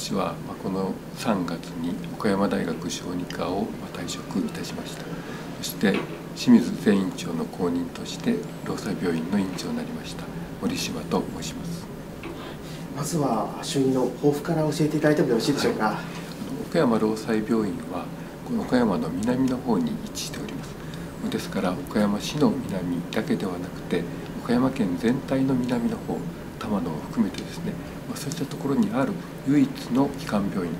私はこの3月に岡山大学小児科を退職いたしました。そして清水前院長の後任として労災病院の院長になりました森島と申します。まずは主任の抱負から教えていただいてもよろしいでしょうか、はい、岡山労災病院はこの岡山の南の方に位置しております。ですから岡山市の南だけではなくて岡山県全体の南の方玉野を含めてですね、まあ、そういったところにある唯一の基幹病院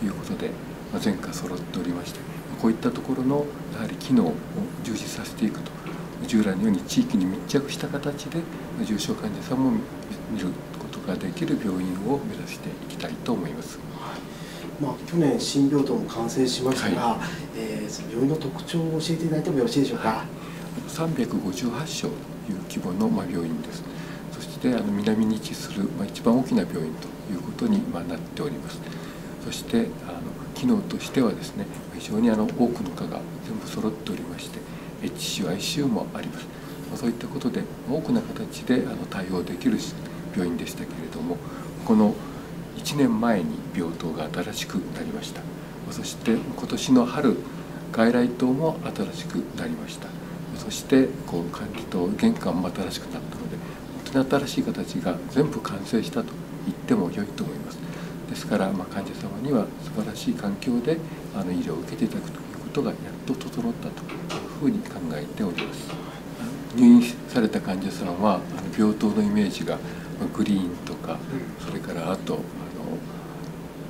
ということで、まあ、全科揃っておりましてこういったところのやはり機能を重視させていくと従来のように地域に密着した形で重症患者さんも見ることができる病院を目指していきたいと思います。まあ、去年新病棟も完成しましたが、はい、えー、その病院の特徴を教えていただいてもよろしいでしょうか？はい、358床という規模のまあ病院です。そしてあの南に位置するまあ一番大きな病院ということにまなっております。そしてあの機能としてはですね非常にあの多くの科が全部揃っておりまして HCU、ICU もあります。ま、そういったことで多くの形であの対応できる病院でしたけれどもこの1年前に病棟が新しくなりましたそして今年の春外来棟も新しくなりましたそしてこう管理棟玄関も新しくなったので当に新しい形が全部完成したと言っても良いと思います。ですから、まあ、患者様には素晴らしい環境であの医療を受けていただくということがやっと整ったというふうに考えております。入院された患者さんは病棟のイメージがグリーンとかそれからあと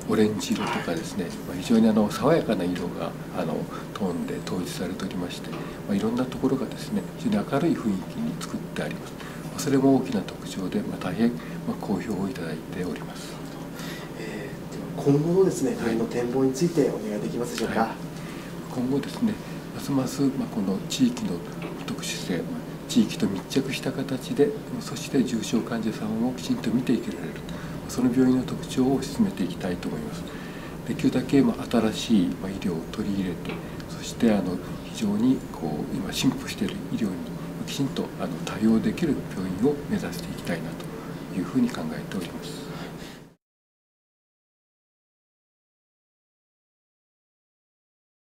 オレンジ色とかですね、まあ、非常にあの爽やかな色があのトーンで統一されておりまして、まあ、いろんなところがですね非常に明るい雰囲気に作ってあります、まあ、それも大きな特徴で、まあ、大変、まあ、好評をいただいております、えー、今後のですね病院の展望についてお願いできますでしょうか、はい、今後ですねますます、まあ、この地域の特殊性地域と密着した形でそして重症患者さんをきちんと見ていけられるその病院の特徴を進めていきたいと思います。できるだけ新しい医療を取り入れてそしてあの非常にこう今進歩している医療にきちんとあの対応できる病院を目指していきたいなというふうに考えております。